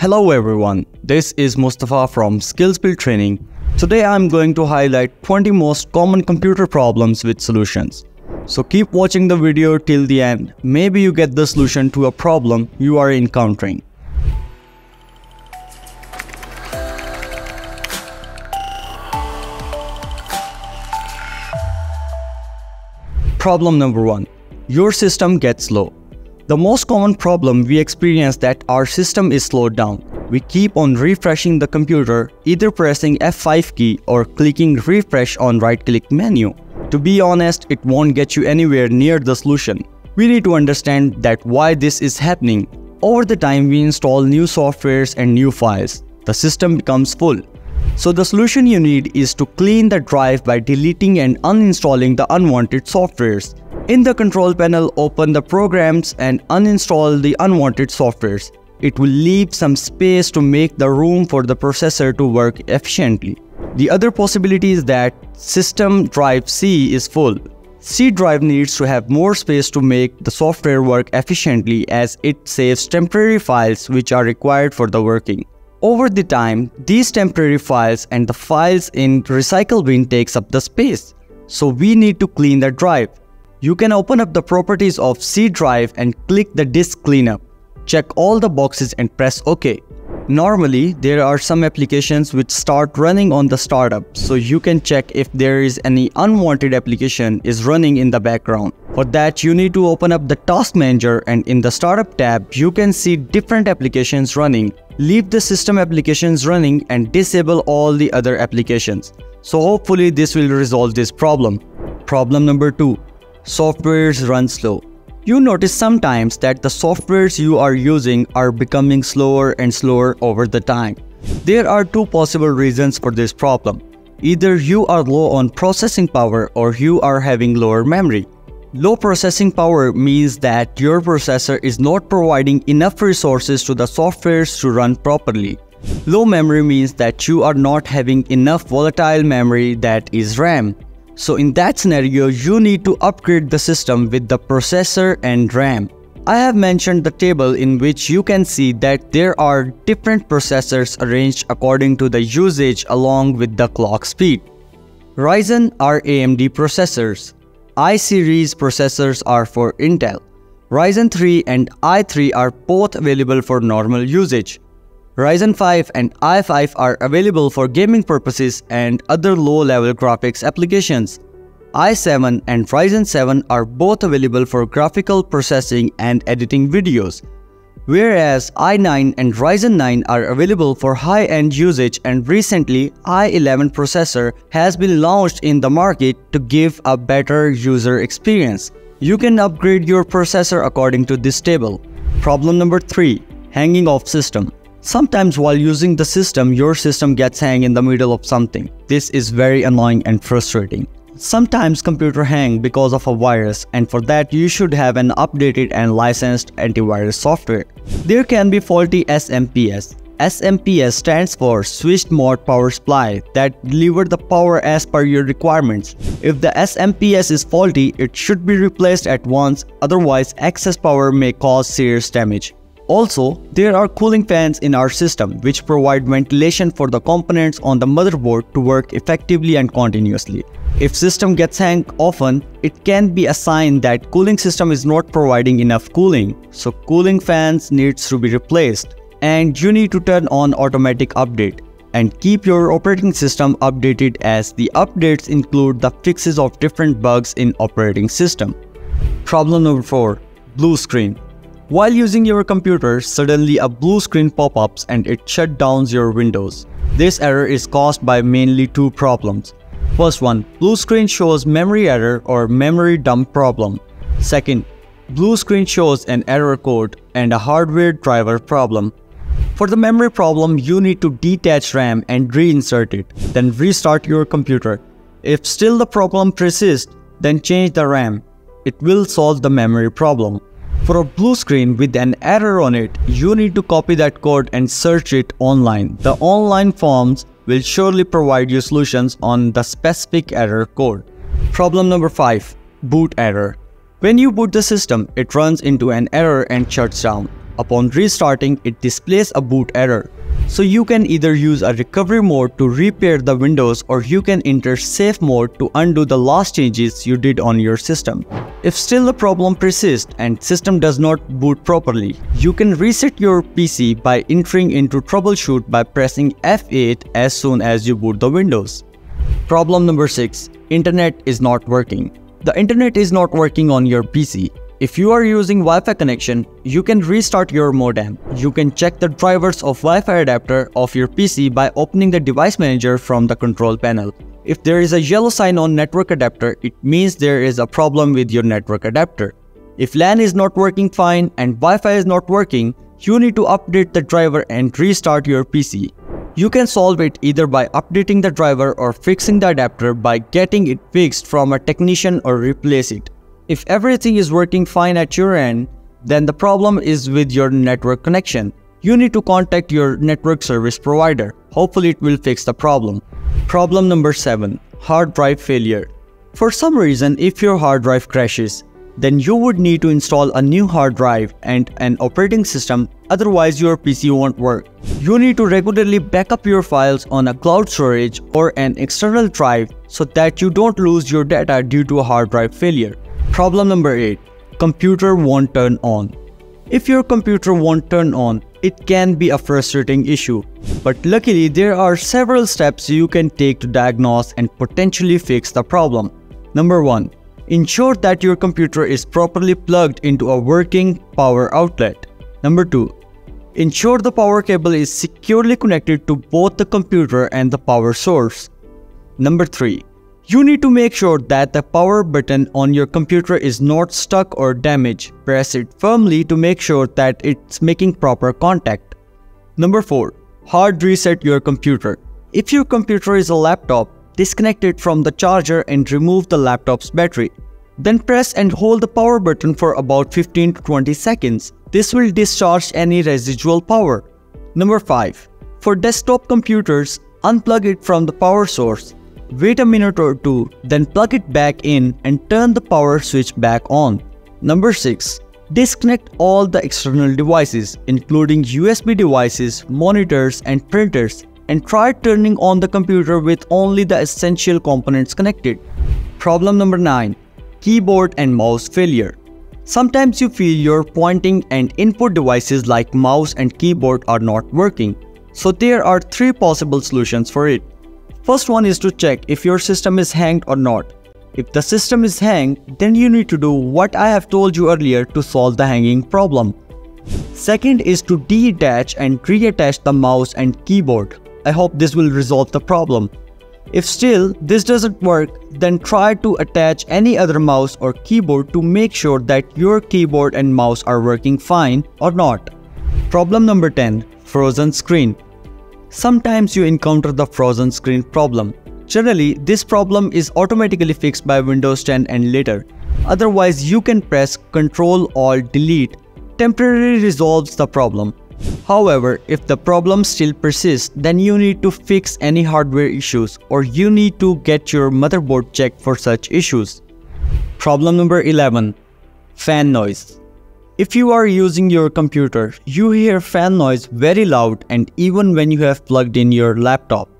Hello everyone, this is Mustafa from SkillsBuild Training. Today I'm going to highlight 20 most common computer problems with solutions. So keep watching the video till the end, maybe you get the solution to a problem you are encountering. Problem number 1. Your system gets slow. The most common problem we experience that our system is slowed down. We keep on refreshing the computer, either pressing F5 key or clicking refresh on right click menu. To be honest, it won't get you anywhere near the solution. We need to understand that why this is happening. Over the time we install new softwares and new files, the system becomes full. So the solution you need is to clean the drive by deleting and uninstalling the unwanted softwares. In the control panel, open the programs and uninstall the unwanted softwares. It will leave some space to make the room for the processor to work efficiently. The other possibility is that system drive C is full. C drive needs to have more space to make the software work efficiently as it saves temporary files which are required for the working. Over the time, these temporary files and the files in recycle bin takes up the space. So we need to clean the drive. You can open up the properties of C drive and click the disk cleanup. Check all the boxes and press OK. Normally, there are some applications which start running on the startup, so you can check if there is any unwanted application is running in the background. For that, you need to open up the task manager and in the startup tab, you can see different applications running. Leave the system applications running and disable all the other applications. So hopefully this will resolve this problem. Problem number 2. Softwares run slow. You notice sometimes that the softwares you are using are becoming slower and slower over the time. There are two possible reasons for this problem. Either you are low on processing power or you are having lower memory. Low processing power means that your processor is not providing enough resources to the softwares to run properly. Low memory means that you are not having enough volatile memory that is RAM. So in that scenario, you need to upgrade the system with the processor and RAM. I have mentioned the table in which you can see that there are different processors arranged according to the usage along with the clock speed. Ryzen are AMD processors. i-series processors are for Intel. Ryzen 3 and i3 are both available for normal usage. Ryzen 5 and i5 are available for gaming purposes and other low-level graphics applications. i7 and Ryzen 7 are both available for graphical processing and editing videos, whereas i9 and Ryzen 9 are available for high-end usage and recently i11 processor has been launched in the market to give a better user experience. You can upgrade your processor according to this table. Problem number 3. Hanging off system. Sometimes while using the system, your system gets hang in the middle of something. This is very annoying and frustrating. Sometimes computer hang because of a virus and for that you should have an updated and licensed antivirus software. There can be faulty SMPS. SMPS stands for Switched Mode Power Supply that deliver the power as per your requirements. If the SMPS is faulty, it should be replaced at once otherwise excess power may cause serious damage. Also, there are cooling fans in our system which provide ventilation for the components on the motherboard to work effectively and continuously. If system gets hang often, it can be a sign that cooling system is not providing enough cooling, so cooling fans needs to be replaced. And you need to turn on automatic update and keep your operating system updated as the updates include the fixes of different bugs in operating system. Problem number 4. Blue screen. While using your computer, suddenly a blue screen pop-ups and it shut down your windows. This error is caused by mainly two problems. First one, blue screen shows memory error or memory dump problem. Second, blue screen shows an error code and a hardware driver problem. For the memory problem, you need to detach RAM and reinsert it, then restart your computer. If still the problem persists, then change the RAM. It will solve the memory problem. For a blue screen with an error on it, you need to copy that code and search it online. The online forms will surely provide you solutions on the specific error code. Problem number 5. Boot error. When you boot the system, it runs into an error and shuts down. Upon restarting, it displays a boot error. So you can either use a recovery mode to repair the Windows or you can enter safe mode to undo the last changes you did on your system. If still the problem persists and system does not boot properly, you can reset your PC by entering into troubleshoot by pressing F8 as soon as you boot the Windows. Problem number 6. Internet is not working. The internet is not working on your PC. If you are using Wi-Fi connection, you can restart your modem. You can check the drivers of Wi-Fi adapter of your PC by opening the device manager from the control panel. If there is a yellow sign on network adapter, it means there is a problem with your network adapter. If LAN is not working fine and Wi-Fi is not working, you need to update the driver and restart your PC. You can solve it either by updating the driver or fixing the adapter by getting it fixed from a technician or replace it. If everything is working fine at your end, then the problem is with your network connection. You need to contact your network service provider. Hopefully it will fix the problem. Problem number 7. Hard drive failure. For some reason, if your hard drive crashes, then you would need to install a new hard drive and an operating system, otherwise your PC won't work. You need to regularly backup your files on a cloud storage or an external drive so that you don't lose your data due to a hard drive failure. Problem number 8. Computer won't turn on. If your computer won't turn on, it can be a frustrating issue. But luckily, there are several steps you can take to diagnose and potentially fix the problem. Number 1. Ensure that your computer is properly plugged into a working power outlet. Number 2. Ensure the power cable is securely connected to both the computer and the power source. Number 3. You need to make sure that the power button on your computer is not stuck or damaged. Press it firmly to make sure that it's making proper contact. Number 4. Hard reset your computer. If your computer is a laptop, disconnect it from the charger and remove the laptop's battery. Then press and hold the power button for about 15 to 20 seconds. This will discharge any residual power. Number 5. For desktop computers, unplug it from the power source Wait a minute or two, then plug it back in and turn the power switch back on. Number 6. Disconnect all the external devices, including USB devices, monitors, and printers, and try turning on the computer with only the essential components connected. Problem number 9. Keyboard and mouse failure. Sometimes you feel your pointing and input devices like mouse and keyboard are not working. So there are three possible solutions for it. First one is to check if your system is hanged or not. If the system is hanged, then you need to do what I have told you earlier to solve the hanging problem. Second is to detach and reattach the mouse and keyboard. I hope this will resolve the problem. If still this doesn't work, then try to attach any other mouse or keyboard to make sure that your keyboard and mouse are working fine or not. Problem number 10. Frozen screen. Sometimes you encounter the frozen screen problem. Generally, this problem is automatically fixed by Windows 10 and later. Otherwise, you can press Ctrl Alt Delete. Temporarily resolves the problem. However, if the problem still persists, then you need to fix any hardware issues or you need to get your motherboard checked for such issues. Problem number 11. Fan noise. If you are using your computer, you hear fan noise very loud and even when you have plugged in your laptop.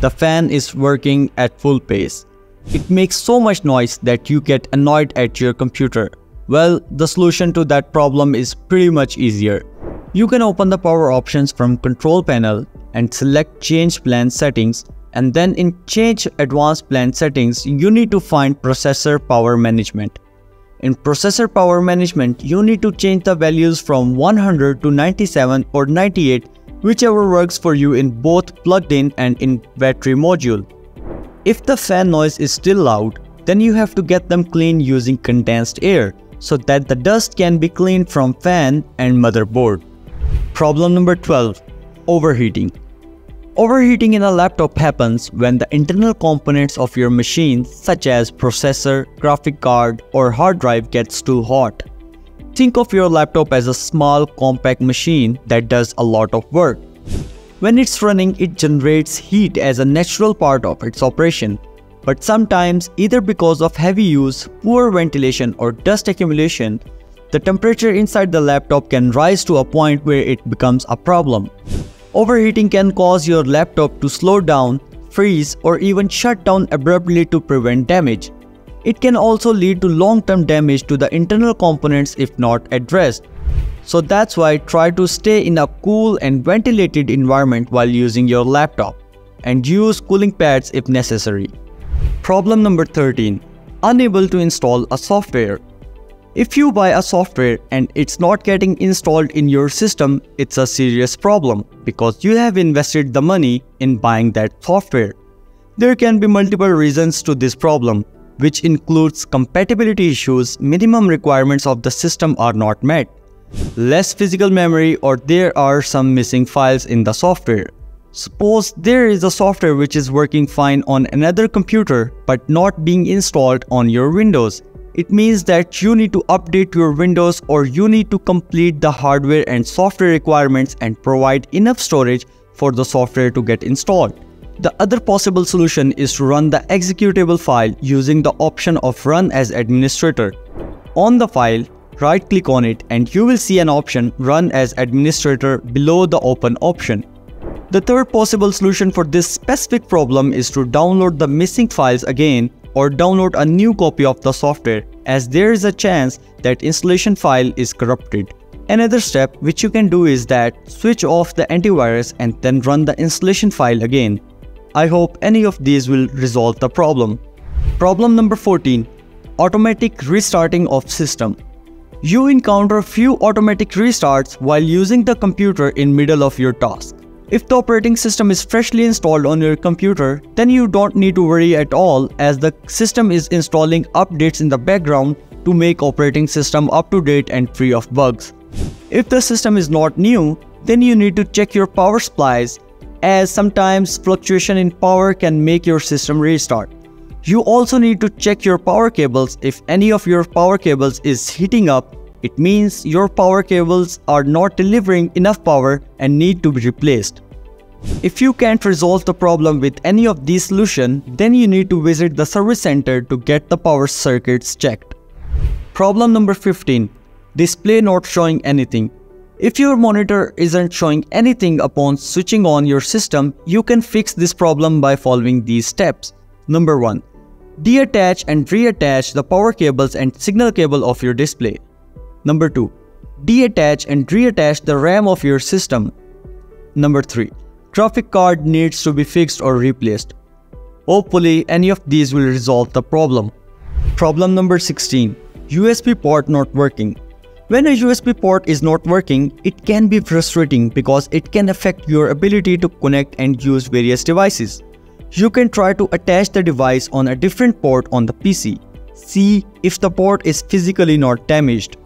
The fan is working at full pace. It makes so much noise that you get annoyed at your computer. Well, the solution to that problem is pretty much easier. You can open the power options from control panel and select change plan settings and then in change advanced plan settings you need to find processor power management. In processor power management, you need to change the values from 100 to 97 or 98, whichever works for you in both plugged in and in battery module. If the fan noise is still loud, then you have to get them clean using condensed air so that the dust can be cleaned from fan and motherboard. Problem number 12. Overheating. Overheating in a laptop happens when the internal components of your machine such as processor, graphic card or hard drive gets too hot. Think of your laptop as a small compact machine that does a lot of work. When it's running, it generates heat as a natural part of its operation. But sometimes, either because of heavy use, poor ventilation or dust accumulation, the temperature inside the laptop can rise to a point where it becomes a problem. Overheating can cause your laptop to slow down, freeze, or even shut down abruptly to prevent damage. It can also lead to long-term damage to the internal components if not addressed. So that's why try to stay in a cool and ventilated environment while using your laptop and use cooling pads if necessary. Problem number 13. Unable to install a software. If you buy a software and it's not getting installed in your system, it's a serious problem because you have invested the money in buying that software. There can be multiple reasons to this problem, which includes compatibility issues, minimum requirements of the system are not met, less physical memory or there are some missing files in the software. Suppose there is a software which is working fine on another computer but not being installed on your Windows. It means that you need to update your Windows or you need to complete the hardware and software requirements and provide enough storage for the software to get installed. The other possible solution is to run the executable file using the option of run as administrator. On the file, right click on it and you will see an option run as administrator below the open option. The third possible solution for this specific problem is to download the missing files again or download a new copy of the software as there is a chance that installation file is corrupted. Another step which you can do is that switch off the antivirus and then run the installation file again. I hope any of these will resolve the problem. Problem number 14. Automatic restarting of system. You encounter few automatic restarts while using the computer in middle of your task. If the operating system is freshly installed on your computer, then you don't need to worry at all as the system is installing updates in the background to make operating system up to date and free of bugs. If the system is not new, then you need to check your power supplies as sometimes fluctuation in power can make your system restart. You also need to check your power cables if any of your power cables is heating up it means your power cables are not delivering enough power and need to be replaced. If you can't resolve the problem with any of these solutions, then you need to visit the service center to get the power circuits checked. Problem number 15. Display not showing anything. If your monitor isn't showing anything upon switching on your system, you can fix this problem by following these steps. Number 1. Deattach and reattach the power cables and signal cable of your display. Number 2. Deattach and reattach the RAM of your system. Number 3. Graphic card needs to be fixed or replaced. Hopefully, any of these will resolve the problem. Problem number 16. USB port not working. When a USB port is not working, it can be frustrating because it can affect your ability to connect and use various devices. You can try to attach the device on a different port on the PC. See if the port is physically not damaged.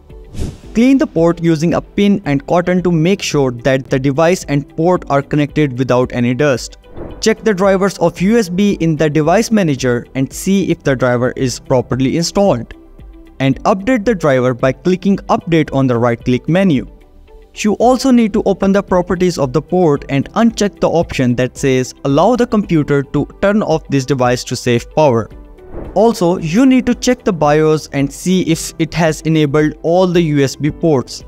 Clean the port using a pin and cotton to make sure that the device and port are connected without any dust. Check the drivers of USB in the device manager and see if the driver is properly installed. And update the driver by clicking update on the right click menu. You also need to open the properties of the port and uncheck the option that says allow the computer to turn off this device to save power. Also, you need to check the BIOS and see if it has enabled all the USB ports.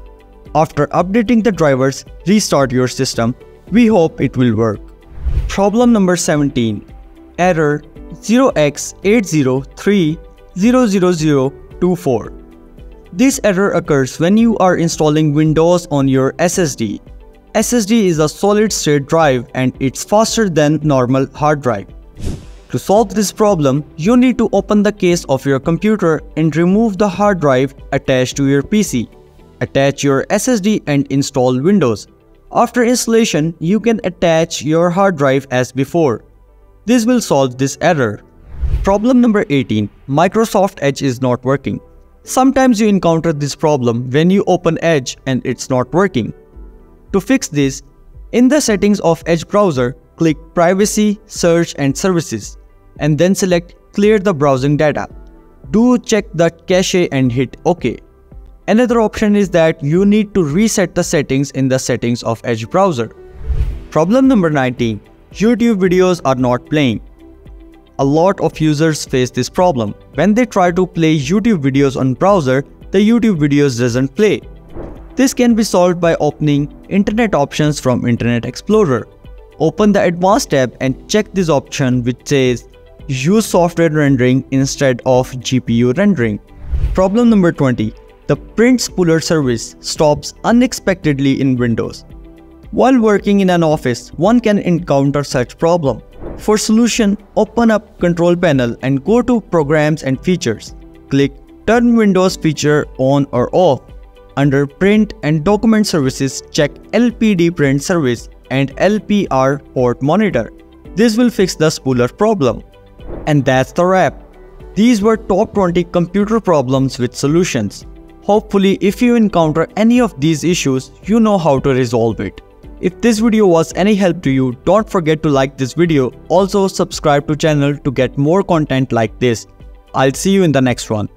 After updating the drivers, restart your system. We hope it will work. Problem number 17. Error 0x803000024. This error occurs when you are installing Windows on your SSD. SSD is a solid state drive and it's faster than normal hard drive. To solve this problem, you need to open the case of your computer and remove the hard drive attached to your PC. Attach your SSD and install Windows. After installation, you can attach your hard drive as before. This will solve this error. Problem number 18. Microsoft Edge is not working. Sometimes you encounter this problem when you open Edge and it's not working. To fix this, in the settings of Edge browser, click Privacy, Search and Services and then select Clear the browsing data. Do check the cache and hit OK. Another option is that you need to reset the settings in the settings of Edge browser. Problem number 19. YouTube videos are not playing. A lot of users face this problem. When they try to play YouTube videos on browser, the YouTube videos doesn't play. This can be solved by opening Internet options from Internet Explorer. Open the Advanced tab and check this option which says Use software rendering instead of GPU rendering. Problem number 20. The print spooler service stops unexpectedly in Windows. While working in an office, one can encounter such problem. For solution, open up control panel and go to programs and features. Click turn Windows feature on or off. Under print and document services, check LPD print service and LPR port monitor. This will fix the spooler problem. And that's the wrap. These were top 20 computer problems with solutions. Hopefully, if you encounter any of these issues, you know how to resolve it. If this video was any help to you, don't forget to like this video. Also subscribe to channel to get more content like this. I'll see you in the next one.